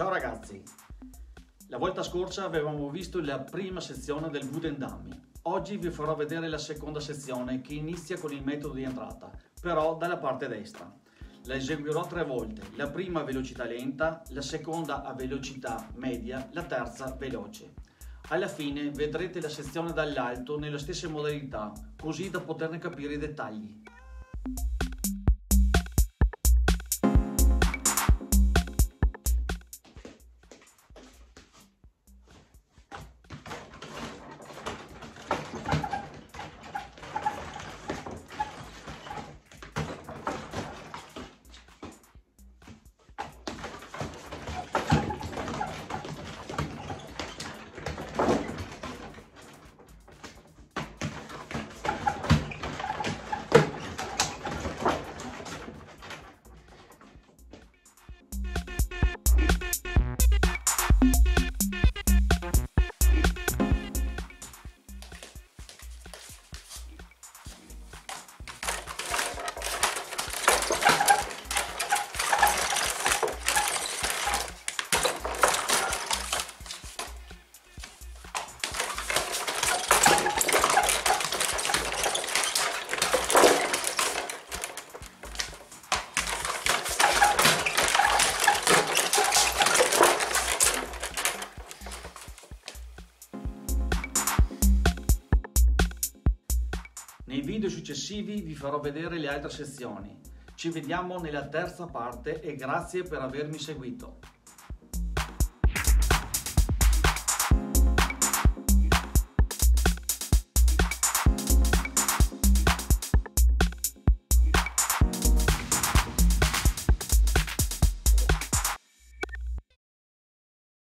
Ciao ragazzi! La volta scorsa avevamo visto la prima sezione del Wooden Dummy. Oggi vi farò vedere la seconda sezione che inizia con il metodo di entrata, però dalla parte destra. La eseguirò tre volte, la prima a velocità lenta, la seconda a velocità media, la terza veloce. Alla fine vedrete la sezione dall'alto nelle stesse modalità, così da poterne capire i dettagli. Nei video successivi vi farò vedere le altre sezioni. Ci vediamo nella terza parte e grazie per avermi seguito.